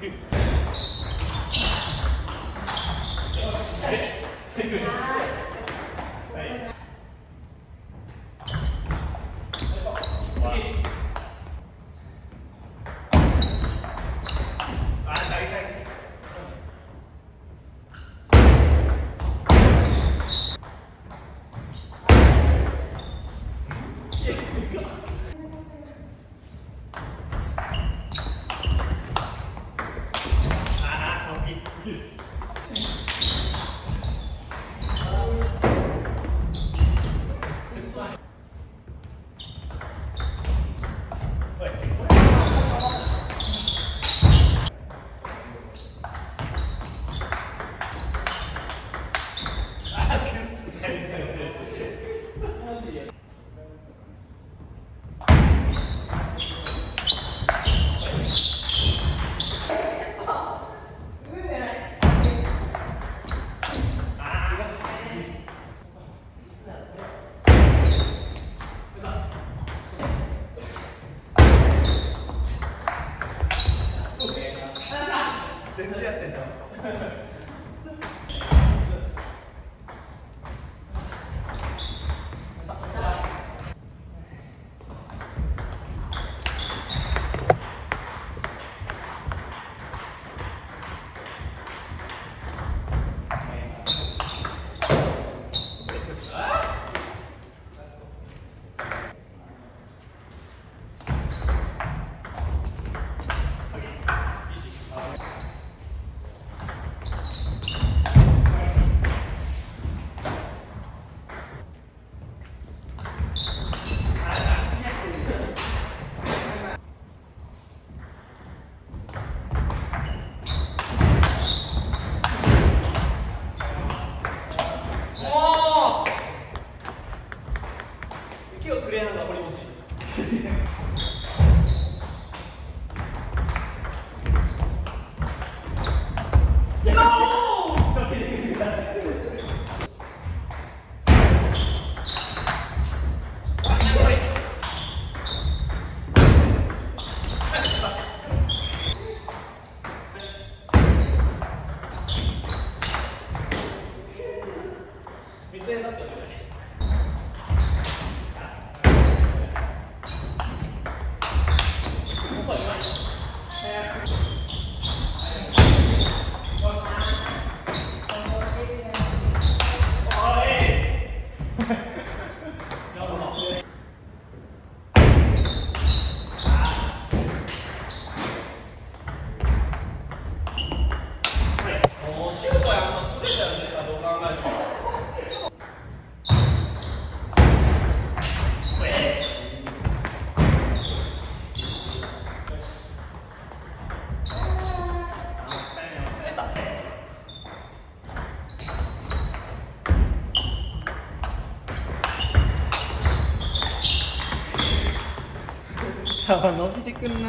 しゃ全然やってんだ。幅伸びてくんな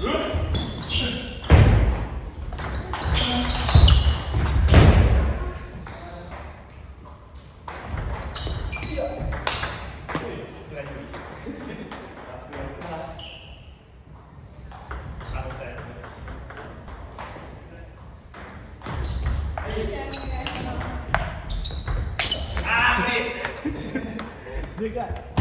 Obrigado.